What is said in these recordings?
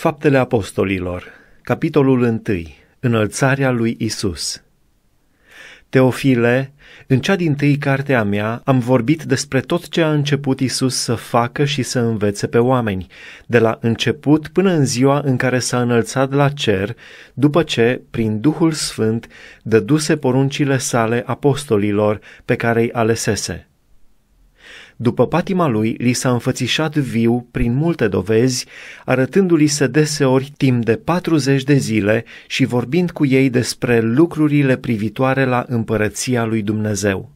Faptele Apostolilor, capitolul 1. Înălțarea lui Isus. Teofile, în cea din tâi carte a mea am vorbit despre tot ce a început Isus să facă și să învețe pe oameni, de la început până în ziua în care s-a înălțat la cer, după ce, prin Duhul Sfânt, dăduse poruncile sale apostolilor pe care îi alesese. După patima lui, li s-a înfățișat viu prin multe dovezi, arătându-li se deseori timp de 40 de zile și vorbind cu ei despre lucrurile privitoare la împărăția lui Dumnezeu.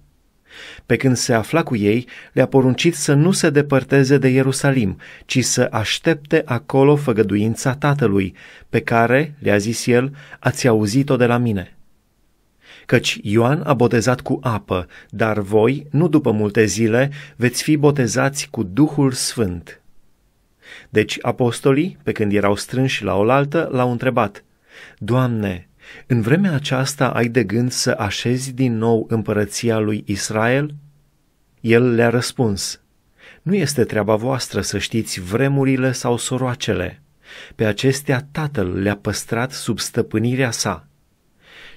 Pe când se afla cu ei, le-a poruncit să nu se depărteze de Ierusalim, ci să aștepte acolo făgăduința Tatălui, pe care, le-a zis el, ați auzit-o de la mine căci Ioan a botezat cu apă, dar voi, nu după multe zile, veți fi botezați cu Duhul Sfânt. Deci apostolii, pe când erau strânși la oaltă, l-au întrebat, Doamne, în vremea aceasta ai de gând să așezi din nou împărăția lui Israel? El le-a răspuns, Nu este treaba voastră să știți vremurile sau soroacele. Pe acestea Tatăl le-a păstrat sub stăpânirea sa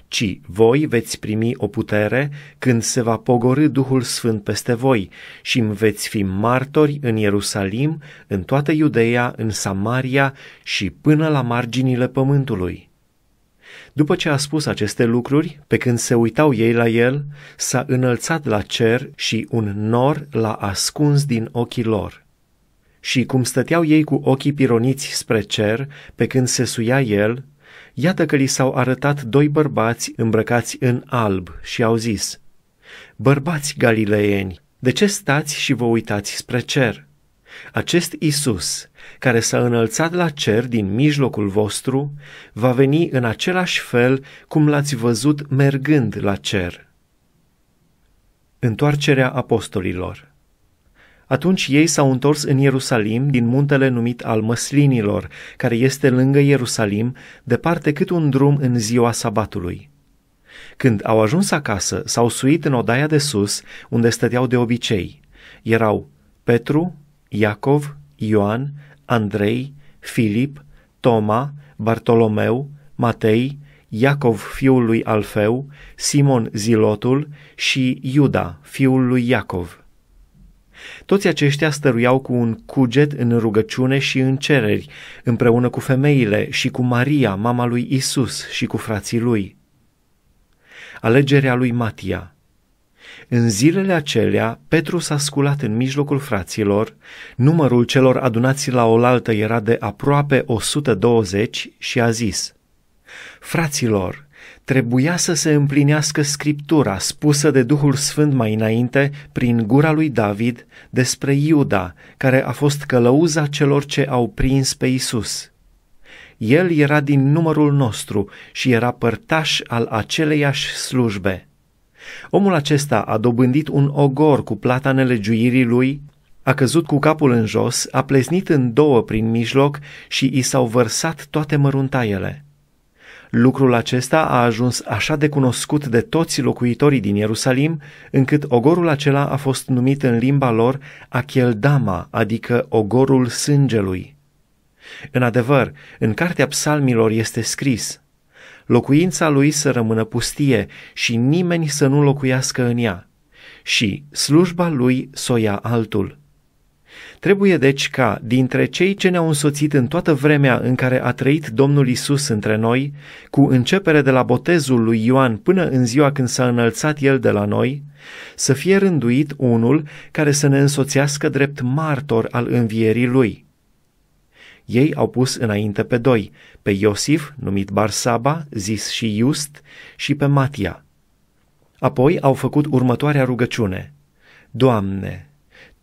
ci voi veți primi o putere când se va pogorâ Duhul Sfânt peste voi și îmi veți fi martori în Ierusalim, în toată Iudeea, în Samaria și până la marginile pământului. După ce a spus aceste lucruri, pe când se uitau ei la el, s-a înălțat la cer și un nor l-a ascuns din ochii lor. Și cum stăteau ei cu ochii pironiți spre cer, pe când se suia el, Iată că li s-au arătat doi bărbați îmbrăcați în alb și au zis, Bărbați galileeni, de ce stați și vă uitați spre cer? Acest Isus, care s-a înălțat la cer din mijlocul vostru, va veni în același fel cum l-ați văzut mergând la cer. Întoarcerea apostolilor atunci ei s-au întors în Ierusalim din muntele numit al măslinilor, care este lângă Ierusalim, departe cât un drum în ziua sabatului. Când au ajuns acasă, s-au suit în odaia de sus, unde stăteau de obicei. Erau Petru, Iacov, Ioan, Andrei, Filip, Toma, Bartolomeu, Matei, Iacov fiul lui Alfeu, Simon Zilotul și Iuda fiul lui Iacov. Toți aceștia stăruiau cu un cuget în rugăciune și în cereri, împreună cu femeile și cu Maria, mama lui Isus și cu frații lui. Alegerea lui Matia În zilele acelea, Petru s-a sculat în mijlocul fraților, numărul celor adunați la oaltă era de aproape 120 și a zis, Fraților, trebuia să se împlinească scriptura spusă de Duhul Sfânt mai înainte prin gura lui David despre Iuda, care a fost călăuza celor ce au prins pe Isus. El era din numărul nostru și era părtaș al aceleiași slujbe. Omul acesta a dobândit un ogor cu plata nelegiuirii lui, a căzut cu capul în jos, a plesnit în două prin mijloc și i s-au vărsat toate măruntaiele. Lucrul acesta a ajuns așa de cunoscut de toți locuitorii din Ierusalim, încât ogorul acela a fost numit în limba lor Acheldama, adică ogorul sângelui. În adevăr, în cartea psalmilor este scris, locuința lui să rămână pustie și nimeni să nu locuiască în ea, și slujba lui să o ia altul. Trebuie deci ca, dintre cei ce ne-au însoțit în toată vremea în care a trăit Domnul Isus între noi, cu începere de la botezul lui Ioan până în ziua când s-a înălțat el de la noi, să fie rânduit unul care să ne însoțească drept martor al învierii lui. Ei au pus înainte pe doi, pe Iosif, numit Barsaba, zis și Iust, și pe Matia. Apoi au făcut următoarea rugăciune. Doamne,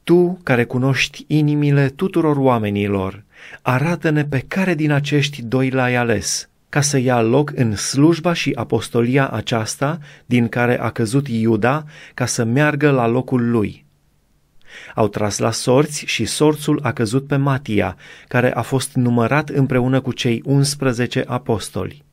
tu, care cunoști inimile tuturor oamenilor, arată-ne pe care din acești doi l-ai ales, ca să ia loc în slujba și apostolia aceasta din care a căzut Iuda, ca să meargă la locul lui. Au tras la sorți și sorțul a căzut pe Matia, care a fost numărat împreună cu cei 11 apostoli.